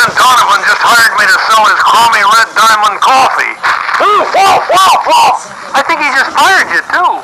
man Donovan just hired me to sell his crummy Red Diamond coffee. Ooh, whoa, whoa, whoa! I think he just fired you, too.